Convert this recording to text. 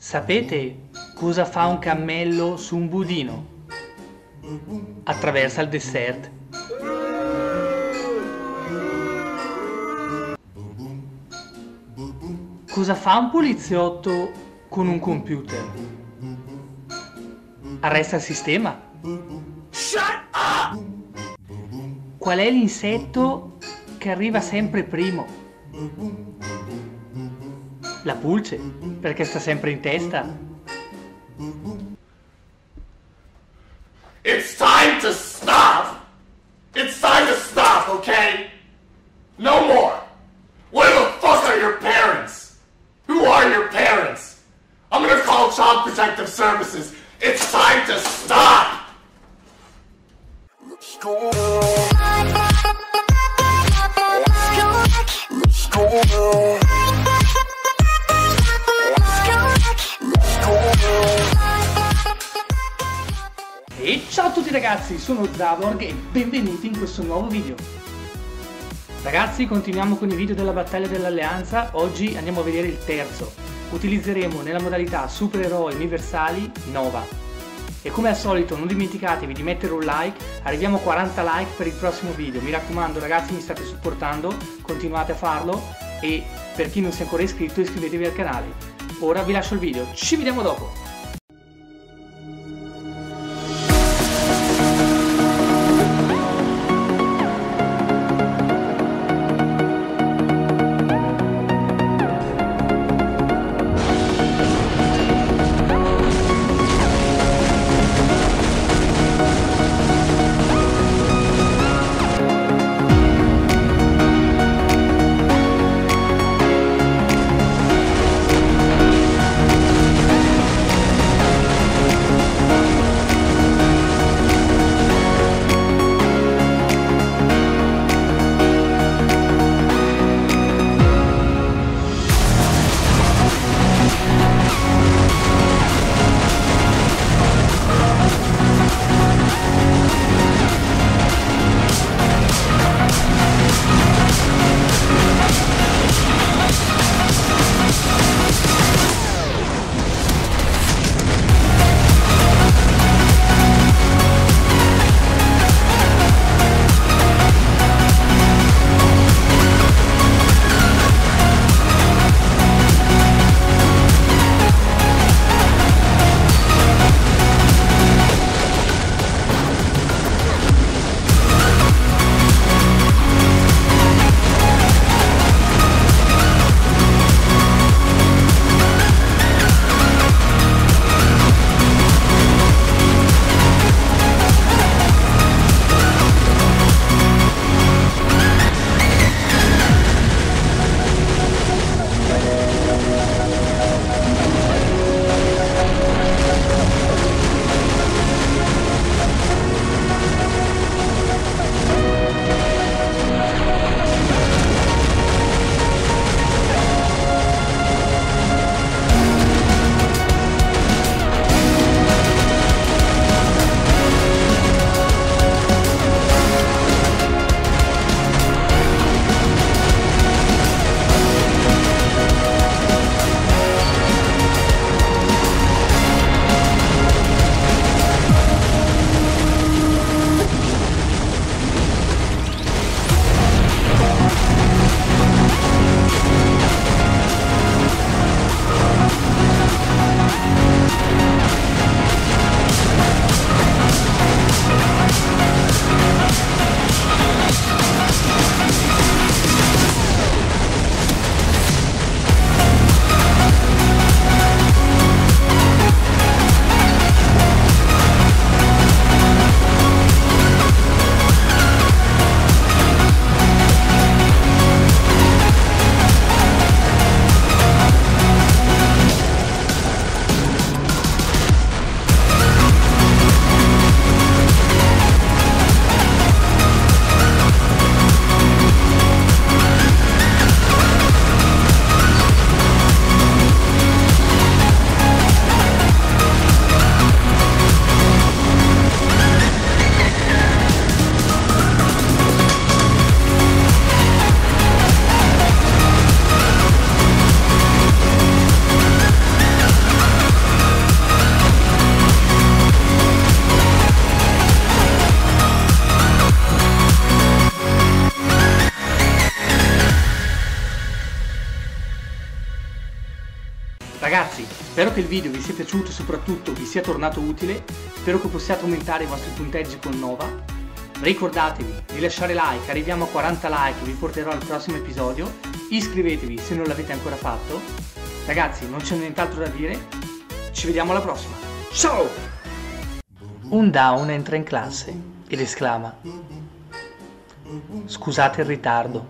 Sapete cosa fa un cammello su un budino? Attraversa il dessert. Cosa fa un poliziotto con un computer? Arresta il sistema. Qual è l'insetto che arriva sempre primo? La pulce, perché sta sempre in testa. It's time to stop! It's time to stop, okay? No more! Where the fuck are your parents? Who are your parents? I'm gonna call Child Protective Services. It's time to stop! Ciao a tutti ragazzi, sono Zaborg e benvenuti in questo nuovo video. Ragazzi, continuiamo con i video della battaglia dell'alleanza, oggi andiamo a vedere il terzo. Utilizzeremo nella modalità supereroi universali Nova. E come al solito non dimenticatevi di mettere un like, arriviamo a 40 like per il prossimo video. Mi raccomando ragazzi mi state supportando, continuate a farlo e per chi non si è ancora iscritto iscrivetevi al canale. Ora vi lascio il video, ci vediamo dopo! Ragazzi, spero che il video vi sia piaciuto e soprattutto vi sia tornato utile, spero che possiate aumentare i vostri punteggi con Nova. Ricordatevi di lasciare like, arriviamo a 40 like, vi porterò al prossimo episodio. Iscrivetevi se non l'avete ancora fatto. Ragazzi, non c'è nient'altro da dire. Ci vediamo alla prossima. Ciao! Un down entra in classe ed esclama Scusate il ritardo,